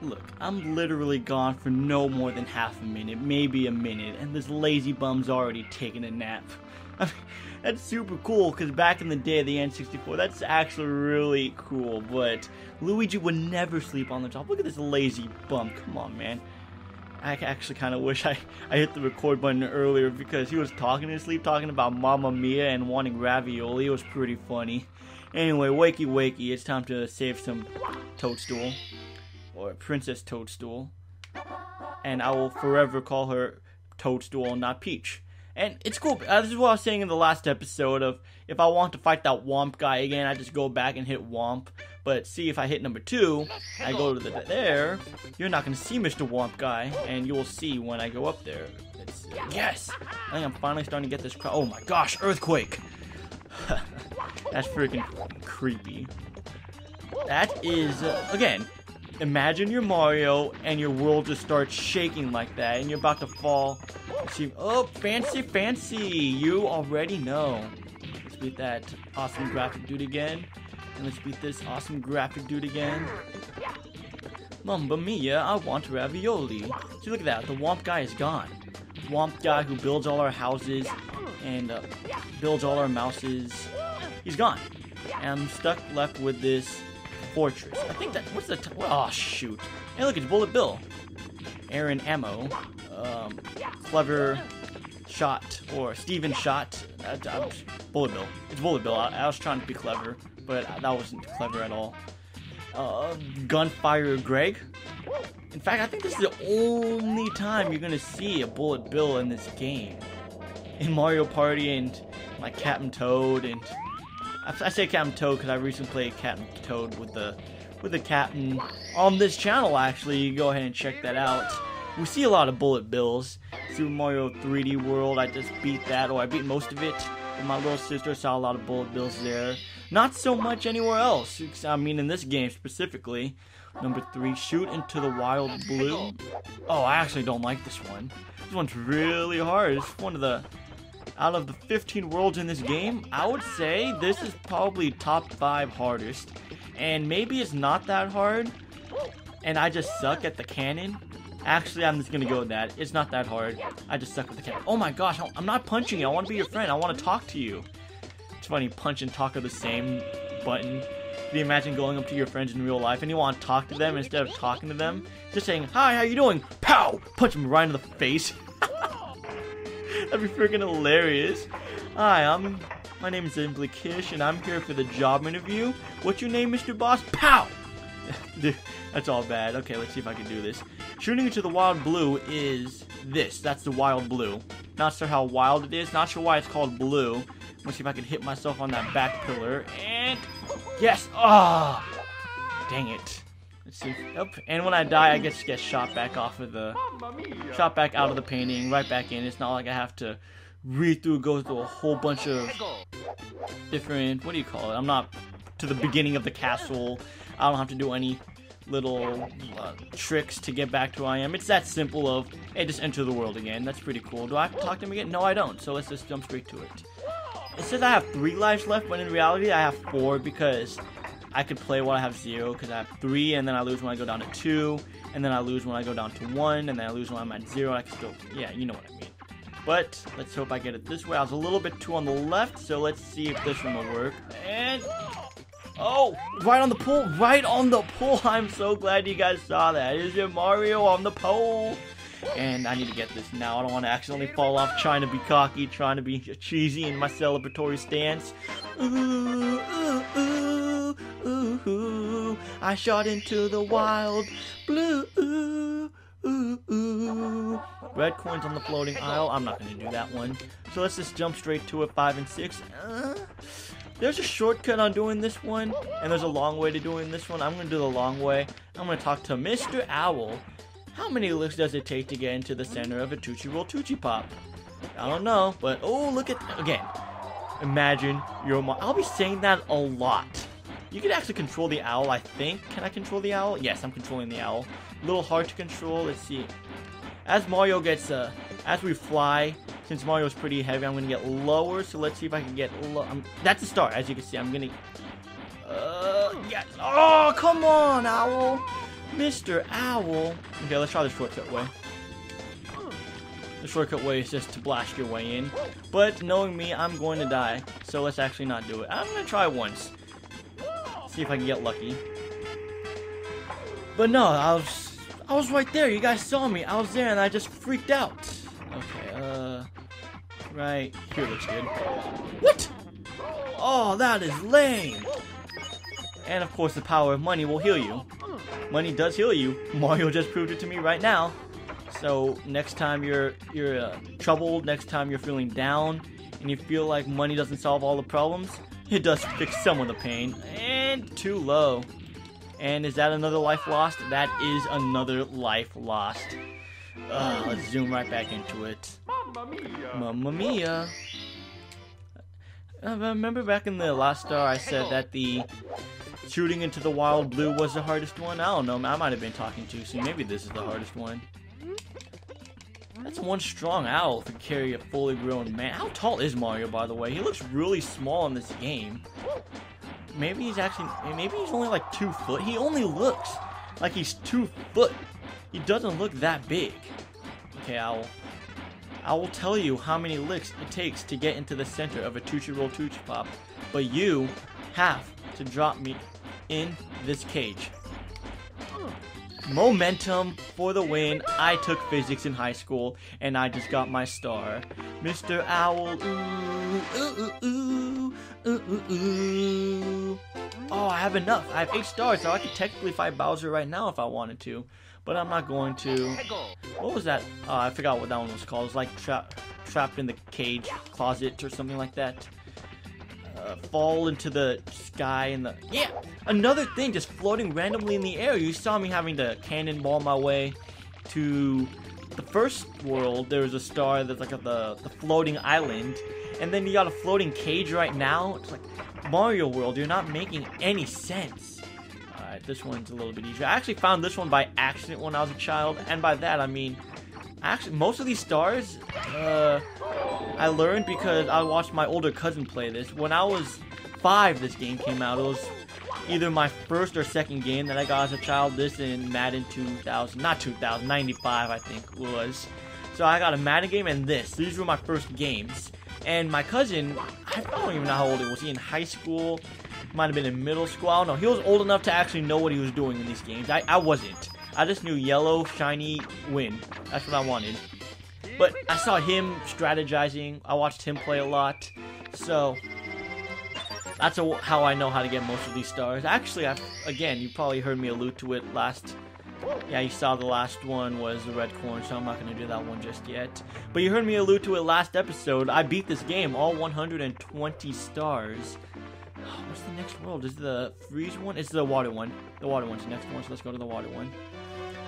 Look, I'm literally gone for no more than half a minute, maybe a minute, and this lazy bum's already taking a nap. I mean, that's super cool because back in the day of the N64, that's actually really cool. But Luigi would never sleep on the top. Look at this lazy bum. Come on, man. I actually kind of wish I, I hit the record button earlier because he was talking in his sleep, talking about Mamma Mia and wanting ravioli. It was pretty funny. Anyway, wakey wakey, it's time to save some Toadstool. Or Princess Toadstool. And I will forever call her Toadstool, not Peach. And it's cool. Uh, this is what I was saying in the last episode of if I want to fight that Whomp guy again, I just go back and hit Whomp. But see, if I hit number two, I go to the there, you're not to see Mr. Whomp guy, and you will see when I go up there. It's, uh, yes! I think I'm finally starting to get this. Oh my gosh, Earthquake! That's freaking creepy. That is, uh, again, imagine you're Mario and your world just starts shaking like that and you're about to fall. See, oh, fancy, fancy. You already know. Let's beat that awesome graphic dude again. And let's beat this awesome graphic dude again. Mamma mia, I want ravioli. See, look at that. The Whomp guy is gone. Whomp guy who builds all our houses and uh, builds all our mouses. He's gone. And I'm stuck left with this fortress. I think that, what's the, oh shoot. Hey look, it's Bullet Bill. Aaron Ammo. Um, clever Shot, or Steven Shot. Uh, Bullet Bill. It's Bullet Bill. I, I, was trying to be clever, but that wasn't clever at all. Uh, Gunfire Greg. In fact, I think this is the only time you're gonna see a Bullet Bill in this game. In Mario Party and like Captain Toad and I say Captain Toad because I recently played Captain Toad with the with the captain on this channel. Actually, you go ahead and check that out. We see a lot of bullet bills. Super Mario 3D World, I just beat that, or I beat most of it. With my little sister saw a lot of bullet bills there. Not so much anywhere else. I mean, in this game specifically. Number three, shoot into the wild blue. Oh, I actually don't like this one. This one's really hard. It's one of the out of the 15 worlds in this game, I would say this is probably top 5 hardest. And maybe it's not that hard, and I just suck at the cannon. Actually, I'm just gonna go with that. It's not that hard. I just suck with the cannon. Oh my gosh, I'm not punching you. I want to be your friend. I want to talk to you. It's funny, punch and talk are the same button. Can you imagine going up to your friends in real life and you want to talk to them instead of talking to them? Just saying, hi, how you doing? Pow! Punch them right in the face. That'd be freaking hilarious. Hi, I'm. My name is Simply Kish, and I'm here for the job interview. What's your name, Mr. Boss? Pow! Dude, That's all bad. Okay, let's see if I can do this. Shooting into the wild blue is this. That's the wild blue. Not sure how wild it is. Not sure why it's called blue. Let's see if I can hit myself on that back pillar. And yes! Ah! Oh, dang it. Let's see. Yep. And when I die, I get get shot back off of the, shot back out of the painting, right back in. It's not like I have to read through, go through a whole bunch of different. What do you call it? I'm not to the beginning of the castle. I don't have to do any little uh, tricks to get back to where I am. It's that simple of, hey, just enter the world again. That's pretty cool. Do I have to talk to him again? No, I don't. So let's just jump straight to it. It says I have three lives left, but in reality I have four because I could play while I have zero because I have three, and then I lose when I go down to two, and then I lose when I go down to one, and then I lose when I'm at zero. I can still, yeah, you know what I mean. But let's hope I get it this way. I was a little bit too on the left, so let's see if this one will work. And oh, right on the pole, right on the pole. I'm so glad you guys saw that. Is it Mario on the pole? And I need to get this now. I don't want to accidentally fall off trying to be cocky, trying to be cheesy in my celebratory stance. Ooh, ooh, ooh. I shot into the wild blue. Ooh, ooh. Red coins on the floating isle. I'm not going to do that one. So let's just jump straight to it. 5 and 6. Uh, there's a shortcut on doing this one, and there's a long way to doing this one. I'm going to do the long way. I'm going to talk to Mr. Owl how many looks does it take to get into the center of a Tootsie Roll Tootsie Pop? I don't know, but oh, look at, again, imagine you're, I'll be saying that a lot. You can actually control the owl, I think. Can I control the owl? Yes, I'm controlling the owl. A little hard to control, let's see. As Mario gets, uh, as we fly, since Mario's pretty heavy, I'm gonna get lower, so let's see if I can get low. Um, that's a start, as you can see, I'm gonna, uh, yes. Oh, come on, owl. Mr. Owl. Okay, let's try the shortcut way. The shortcut way is just to blast your way in. But knowing me, I'm going to die. So let's actually not do it. I'm going to try once. See if I can get lucky. But no, I was I was right there. You guys saw me. I was there and I just freaked out. Okay, uh right here looks good. What? Oh, that is lame. And of course the power of money will heal you. Money does heal you. Mario just proved it to me right now. So next time you're you're uh, troubled, next time you're feeling down, and you feel like money doesn't solve all the problems, it does fix some of the pain. And too low. And is that another life lost? That is another life lost. Uh, let's zoom right back into it. Mamma mia! Mamma mia! Uh, remember back in the last star I said that the shooting into the wild blue was the hardest one? I don't know, I might have been talking too soon. Maybe this is the hardest one. That's one strong owl to carry a fully grown man. How tall is Mario, by the way? He looks really small in this game. Maybe he's actually, maybe he's only like two foot. He only looks like he's two foot. He doesn't look that big. Okay, Owl. I will tell you how many licks it takes to get into the center of a Tootsie Roll Tootsie Pop, but you have to drop me in this cage. Momentum for the win. I took physics in high school, and I just got my star. Mr. Owl, ooh, ooh, ooh, ooh, ooh, ooh. Oh, I have enough. I have eight stars, so I could technically fight Bowser right now if I wanted to. But I'm not going to. What was that? Oh, I forgot what that one was called. It was like tra trapped in the cage closet or something like that uh, fall into the sky and the yeah another thing just floating randomly in the air you saw me having to cannonball my way to the first world there was a star that's like a, the the floating island and then you got a floating cage right now it's like Mario World you're not making any sense alright this one's a little bit easier I actually found this one by accident when I was a child and by that I mean actually most of these stars uh I learned because I watched my older cousin play this. When I was five, this game came out. It was either my first or second game that I got as a child. This in Madden 2000, not 2000, 95 I think was. So I got a Madden game and this. These were my first games. And my cousin, I don't even know how old he was. He in high school? Might have been in middle school. I don't know. He was old enough to actually know what he was doing in these games. I, I wasn't. I just knew yellow, shiny, win. That's what I wanted. But I saw him strategizing. I watched him play a lot. So that's a, how I know how to get most of these stars. Actually, I've, again, you probably heard me allude to it last. Yeah, you saw the last one was the red corn, so I'm not going to do that one just yet. But you heard me allude to it last episode. I beat this game, all 120 stars. what's the next world? Is the freeze one? It's the water one. The water one's the next one, so let's go to the water one.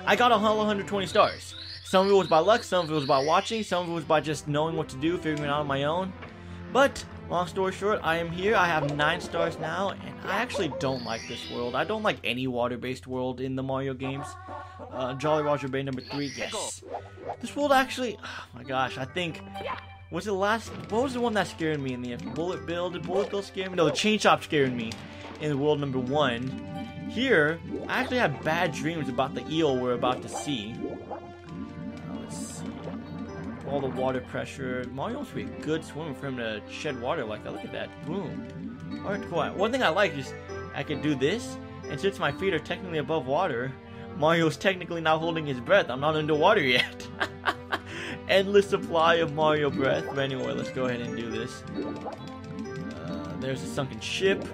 I got 120 stars. Some of it was by luck, some of it was by watching, some of it was by just knowing what to do, figuring it out on my own. But, long story short, I am here. I have 9 stars now, and I actually don't like this world. I don't like any water-based world in the Mario games. Uh, Jolly Roger Bay number 3, yes. This world actually, oh my gosh, I think... Was it last... What was the one that scared me in the end? Bullet Bill? Did Bullet Bill scare me? No, the Chain Chomp scared me in world number 1. Here, I actually had bad dreams about the eel we're about to see all the water pressure. Mario must be a good swimmer for him to shed water like that. Look at that. Boom. Alright, cool. One thing I like is I can do this, and since my feet are technically above water, Mario's technically not holding his breath. I'm not underwater yet. Endless supply of Mario breath. But anyway, let's go ahead and do this. Uh, there's a sunken ship.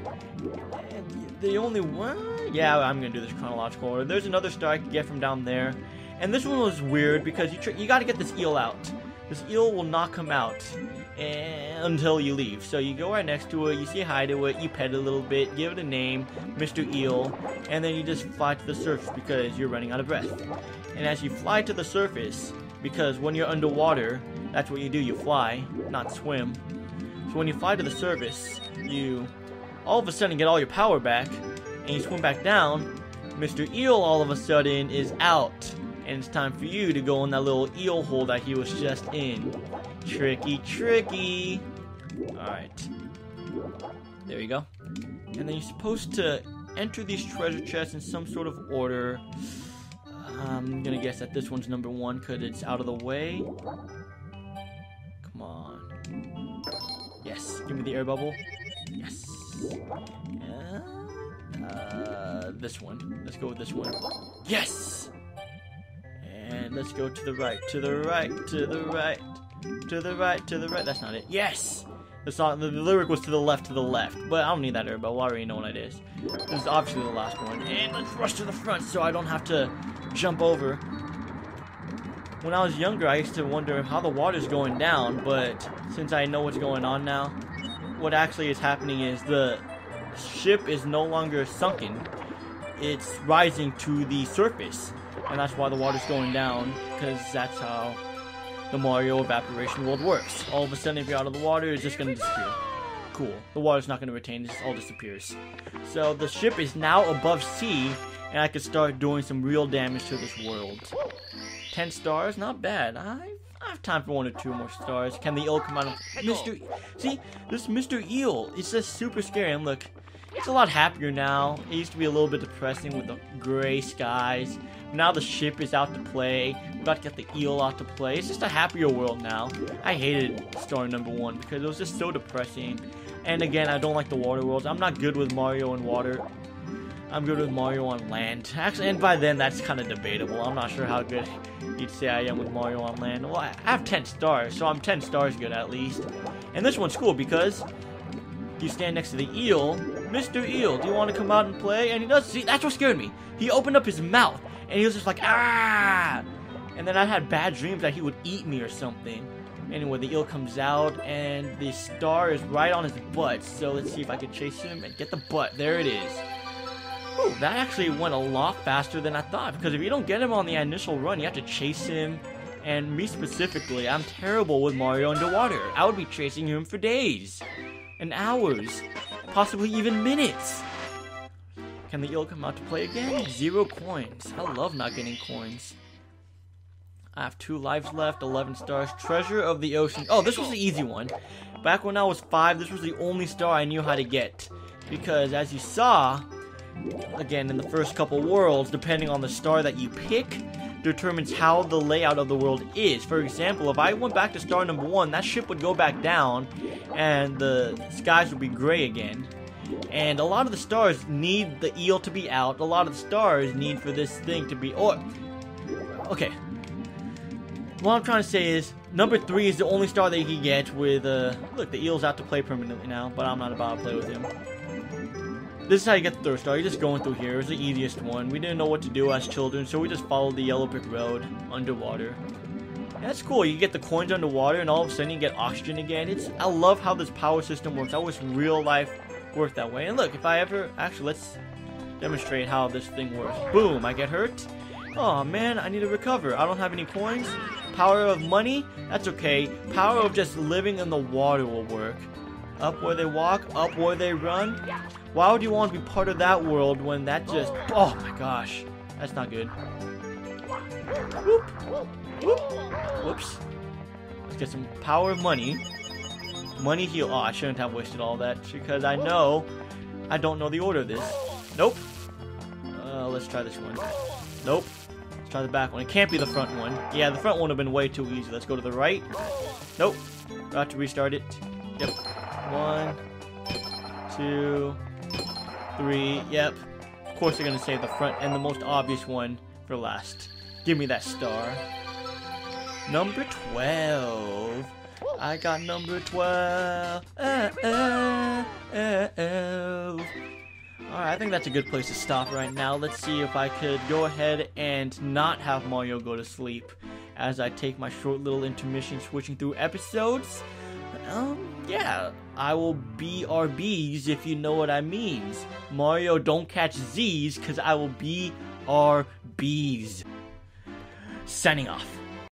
And the only one... Yeah, I'm going to do this chronological order. There's another star I can get from down there. And this one was weird because you you got to get this eel out. This eel will not come out until you leave. So you go right next to it, you say hi to it, you pet it a little bit, give it a name, Mr. Eel, and then you just fly to the surface because you're running out of breath. And as you fly to the surface, because when you're underwater, that's what you do, you fly, not swim. So when you fly to the surface, you all of a sudden get all your power back, and you swim back down, Mr. Eel all of a sudden is out and it's time for you to go in that little eel hole that he was just in. Tricky, tricky. Alright. There you go. And then you're supposed to enter these treasure chests in some sort of order. I'm gonna guess that this one's number one because it's out of the way. Come on. Yes, give me the air bubble. Yes. Uh, this one. Let's go with this one. Yes! Let's go to the right, to the right, to the right, to the right, to the right. That's not it. Yes! The song, the, the lyric was to the left, to the left, but I don't need that bubble. I already know what it is. This is obviously the last one. And let's rush to the front so I don't have to jump over. When I was younger, I used to wonder how the water's going down, but since I know what's going on now, what actually is happening is the ship is no longer sunken. It's rising to the surface, and that's why the water's going down, because that's how the Mario evaporation world works. All of a sudden, if you're out of the water, it's just going to disappear. Cool. The water's not going to retain, it just all disappears. So the ship is now above sea, and I can start doing some real damage to this world. 10 stars, not bad. I, I have time for one or two more stars. Can the eel come out of... Mr... See, this Mr. Eel, it's just super scary. And look, it's a lot happier now. It used to be a little bit depressing with the gray skies. Now the ship is out to play. We got to get the eel out to play. It's just a happier world now. I hated star number one because it was just so depressing. And again, I don't like the water worlds. I'm not good with Mario and water. I'm good with Mario on land. Actually, and by then, that's kind of debatable. I'm not sure how good you'd say I am with Mario on land. Well, I have 10 stars, so I'm 10 stars good at least. And this one's cool because you stand next to the eel. Mr. Eel, do you want to come out and play? And he does. See, that's what scared me. He opened up his mouth, and he was just like, ah! And then I had bad dreams that he would eat me or something. Anyway, the eel comes out, and the star is right on his butt. So let's see if I can chase him and get the butt. There it is. Ooh, that actually went a lot faster than I thought. Because if you don't get him on the initial run, you have to chase him. And me specifically, I'm terrible with Mario underwater. I would be chasing him for days. And hours. Possibly even minutes. Can the eel come out to play again? Zero coins. I love not getting coins. I have two lives left, 11 stars. Treasure of the Ocean. Oh, this was the easy one. Back when I was five, this was the only star I knew how to get. Because as you saw, again, in the first couple worlds, depending on the star that you pick, determines how the layout of the world is. For example, if I went back to star number one, that ship would go back down, and the skies would be gray again. And a lot of the stars need the eel to be out. A lot of the stars need for this thing to be. Oh, okay. What I'm trying to say is, number three is the only star that you can get with. Uh, look, the eel's out to play permanently now, but I'm not about to play with him. This is how you get the third star. You're just going through here. It was the easiest one. We didn't know what to do as children, so we just followed the yellow brick road underwater. that's cool. You get the coins underwater, and all of a sudden you get oxygen again. It's I love how this power system works. I wish real life worked that way. And look, if I ever actually let's demonstrate how this thing works. Boom! I get hurt. Oh man, I need to recover. I don't have any coins. Power of money? That's okay. Power of just living in the water will work. Up where they walk, up where they run. Why would you want to be part of that world when that just... Oh my gosh. That's not good. Whoop. Whoop. Whoops. Let's get some power of money. Money heal. Oh, I shouldn't have wasted all that because I know I don't know the order of this. Nope. Uh, let's try this one. Nope. Let's try the back one. It can't be the front one. Yeah, the front one would have been way too easy. Let's go to the right. Nope. Got to restart it. Yep. One, two, three. Yep. Of course, they're going to save the front and the most obvious one for last. Give me that star. Number 12. I got number 12. Uh, uh, uh, Alright, I think that's a good place to stop right now. Let's see if I could go ahead and not have Mario go to sleep as I take my short little intermission switching through episodes. Um, yeah, I will be RBs if you know what I means. Mario don't catch Z's because I will be RBs. Signing off.